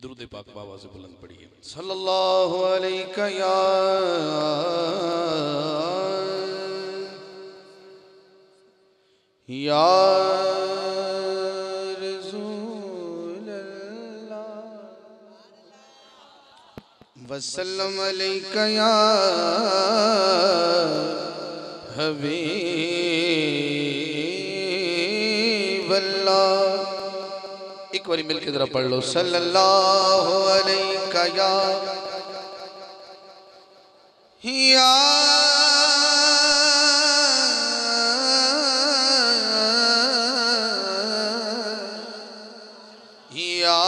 درود پاک بابا سے بلند پڑھیے صلی اللہ علیہ یا یا رسول اللہ وسلم علیہ یا حبیب اللہ ایک باری مل کے ذرا پڑھ لو صلی اللہ علیہ یا یا یا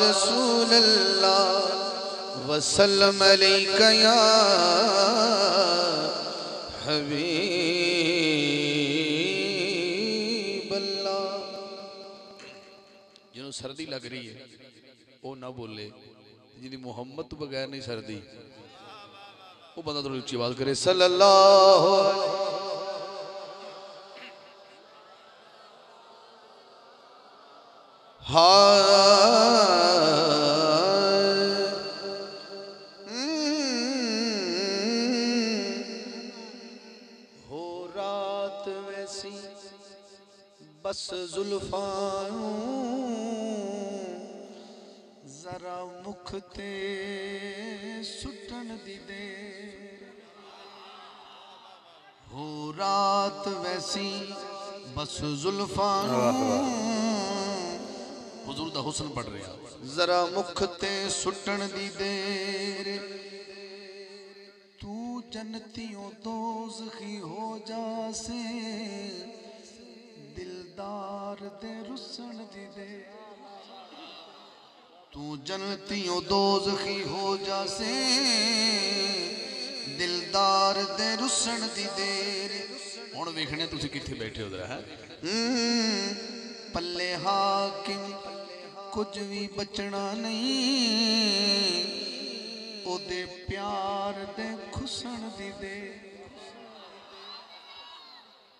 رسول اللہ وسلم علیہ یا حبیب جنہوں سردی لگ رہی ہے وہ نہ بولے جنہی محمد تو بغیر نہیں سردی وہ بندہ تھوڑی اچھی بات کرے صلی اللہ ہو رات ویسی بس زلفانوں ذرا مکھ تے سٹن دی دے ہو رات ویسی رہے ہیں ذرا مکھ تے سٹن دی دیر تو جنتیوں دوزخی ہو جا رسن دی دے تو جنتیوں دوزخی ہو جا سے دلدار دے رسن دی دیر۔ ہن ویکھنے تسی کتھے بیٹھے ہو ذرا ہے پلے حاکم کچھ بھی بچنا نہیں۔ او دے پیار دے خسن دی دے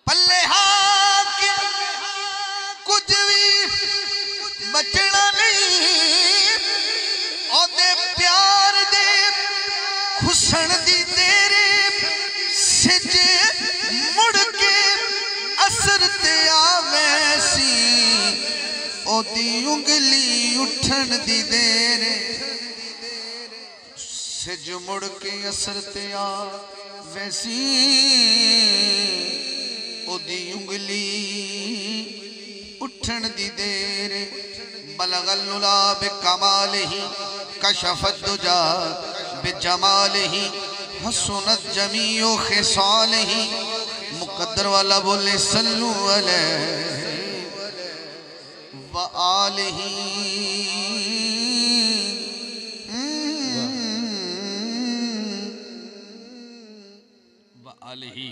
پلے حاکم کچھ بھی بچنا نہیں۔ خسن دی تیرے سج مڑ کے اثر تے آوے سی۔ او دی انگلی اٹھن دی دیرے سج مڑ کے اثر تے آوے سی۔ او دی انگلی اٹھن دی دیرے بلغ الللا بکمالہی کشفت دجا بجمالہی حسنت جمیع خصالہی مقدر والا بولے صلو علیہ وآلہی وآلہی